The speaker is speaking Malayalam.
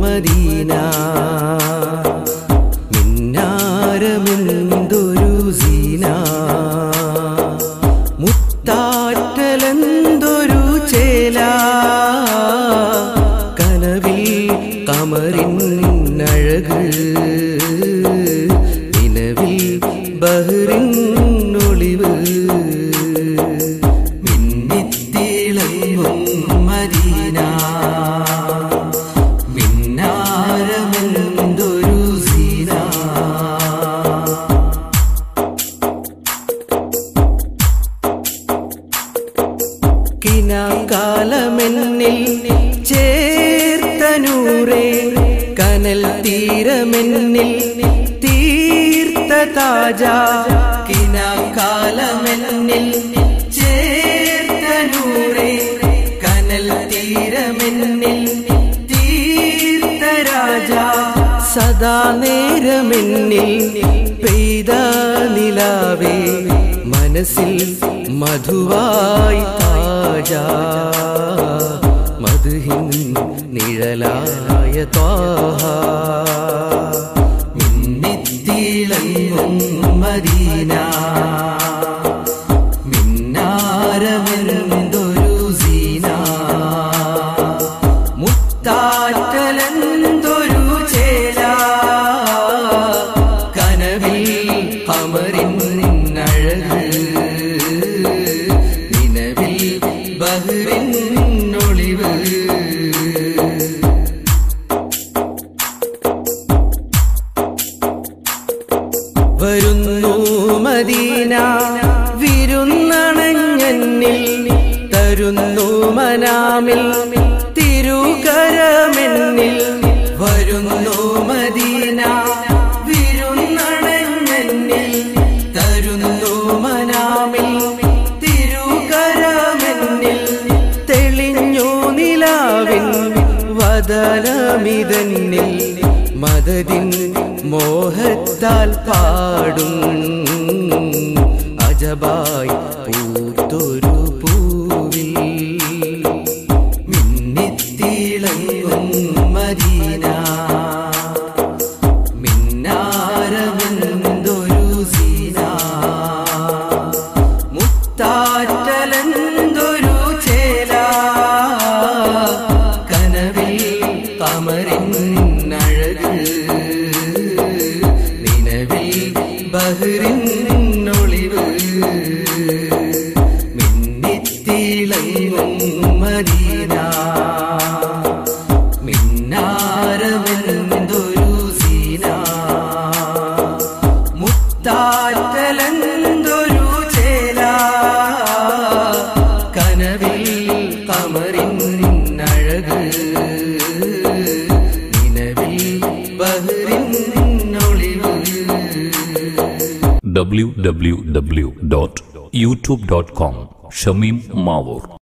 മദീന മിന്നാരമെന്തൊരു സീന മുത്താറ്റലെന്തൊരു ചേല. കനവിൽ കമറിൻ അഴക് നിലവിൽ ബഹ്റിൻ ഒളിവ്. കിനാകാലമെന്നിൽ ചേർത്തനൂറേ കനൽ തീരമെന്നിൽ തീർത്ത താജ കിനാകാലമെന്നിൽ ചേർത്തനൂറേ കനൽ തീരമെന്നിൽ തീർത്ത രാജ സദാ നേരമെന്നിൽ പെയ്ത നിലാവേ മനസ്സിൽ മധുവായി താജ മധുഹിൻ നിഴലായ ത്വാഹ. മിന്നിത്തിളങ്ങും മദീന മിന്നാരമെന്തൊരു സീന. മുത്താറ്റലെന്തൊരു ചേല കനവിൽ അമറിൻ അഴക് നിലവിൽ ബഹ്റിൻ ഒളിവ്. വരുന്നു മദീന വിരുന്നണഞ്ഞന്നിൽ തരുന്നു മനാമിൽ. നിലാവിൻ വദനമിതന്നിൽ മതതിൻ മോഹത്താൽ പാടും. അജബായി പൂത്തൊരു പൂവിൽ മിന്നാരമെന്തൊരു സീന. മുത്താറ്റലെന്തൊരു ചേല. കനവിൽ കോം നിലവിൽ ബഹ്റിൻ ഒളിവ് www.youtube.com ഷമീം മാവൂർ.